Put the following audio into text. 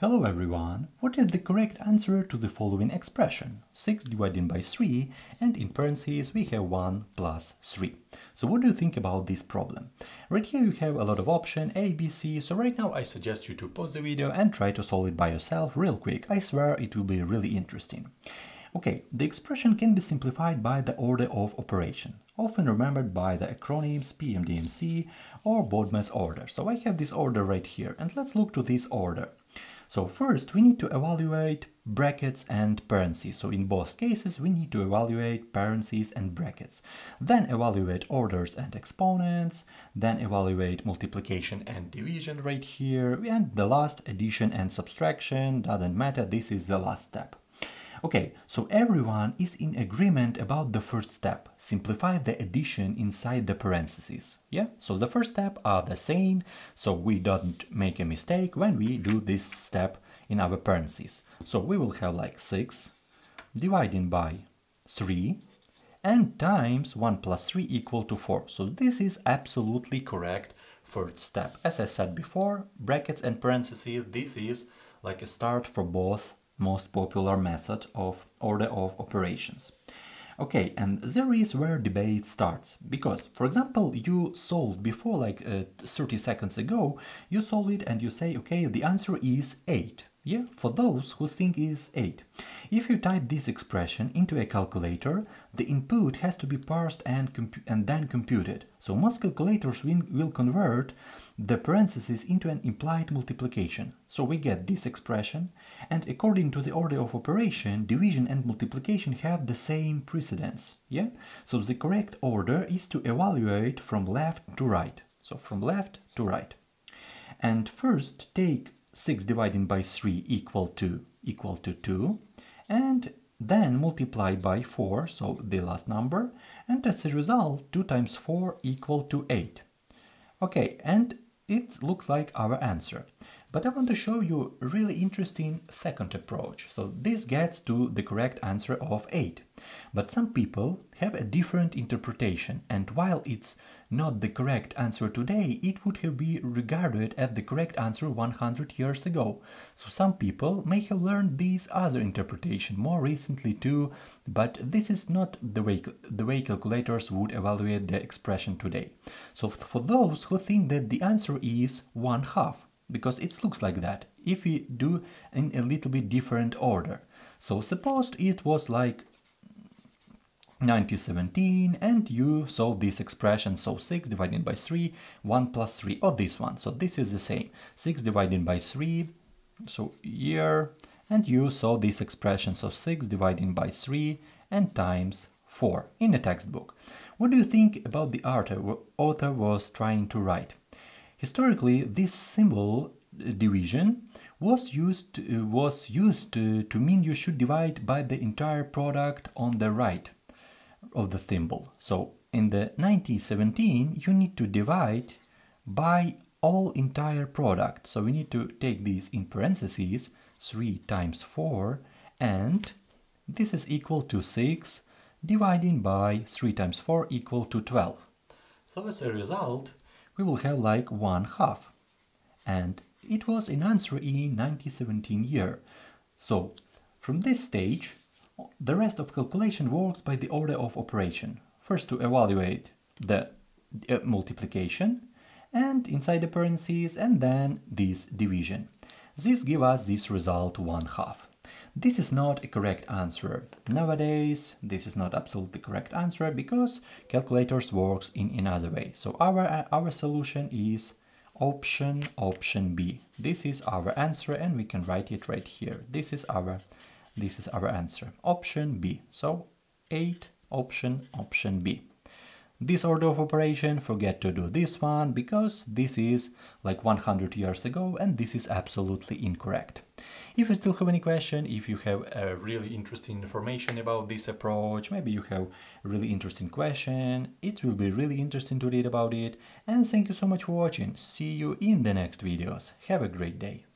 Hello everyone! What is the correct answer to the following expression? 6 divided by 3 and in parentheses we have 1 plus 3. So what do you think about this problem? Right here you have a lot of options A, B, C, so right now I suggest you to pause the video and try to solve it by yourself real quick. I swear it will be really interesting. Okay, the expression can be simplified by the order of operation, often remembered by the acronyms PEMDAS or BODMAS order. So I have this order right here and let's look to this order. So first we need to evaluate brackets and parentheses. So in both cases we need to evaluate parentheses and brackets. Then evaluate orders and exponents, then evaluate multiplication and division right here, and the last addition and subtraction, doesn't matter, this is the last step. Okay, so everyone is in agreement about the first step. Simplify the addition inside the parentheses. Yeah, so the first step are the same, so we don't make a mistake when we do this step in our parentheses. So we will have like 6 dividing by 3 and times 1 plus 3 equal to 4. So this is absolutely correct first step. As I said before, brackets and parentheses, this is like a start for both most popular method of order of operations. Okay, and there is where debate starts, because, for example, you solved before, like uh, 30 seconds ago, you solve it and you say, okay, the answer is 8. Yeah, for those who think is 8. If you type this expression into a calculator, the input has to be parsed and, and then computed. So most calculators will, convert the parentheses into an implied multiplication. So we get this expression, and according to the order of operation, division and multiplication have the same precedence. Yeah? So the correct order is to evaluate from left to right. So from left to right. And first take 6 divided by 3 equal to equal to 2 and then multiply by 4 so the last number and as a result 2 times 4 equal to 8 okay and it looks like our answer but I want to show you a really interesting second approach. So this gets to the correct answer of 8. But some people have a different interpretation and while it's not the correct answer today, it would have been regarded as the correct answer 100 years ago. So some people may have learned this other interpretation more recently too, but this is not the way, the way calculators would evaluate the expression today. So for those who think that the answer is 1 half, because it looks like that if we do in a little bit different order. So suppose it was like 1917 and you saw this expression so 6 divided by 3 1 plus 3 or this one. So this is the same. 6 divided by 3 so year and you saw this expression so 6 divided by 3 and times 4 in a textbook. What do you think about the author, author was trying to write Historically, this symbol uh, division was used uh, was used to, to mean you should divide by the entire product on the right of the thimble. So in the 1917 you need to divide by all entire product. So we need to take these in parentheses 3 times 4 and this is equal to 6 dividing by 3 times 4 equal to 12. So as a result we will have like one half. And it was in answer in 1917 year. So from this stage, the rest of calculation works by the order of operation. First to evaluate the uh, multiplication and inside the parentheses and then this division. This gives us this result 1 half. This is not a correct answer. Nowadays, this is not absolutely correct answer because calculators works in another way. So our, our solution is option, option B. This is our answer and we can write it right here. This is our, this is our answer, option B. So 8, option, option B. This order of operation, forget to do this one because this is like 100 years ago and this is absolutely incorrect. If you still have any question, if you have a really interesting information about this approach, maybe you have a really interesting question, it will be really interesting to read about it. And thank you so much for watching. See you in the next videos. Have a great day.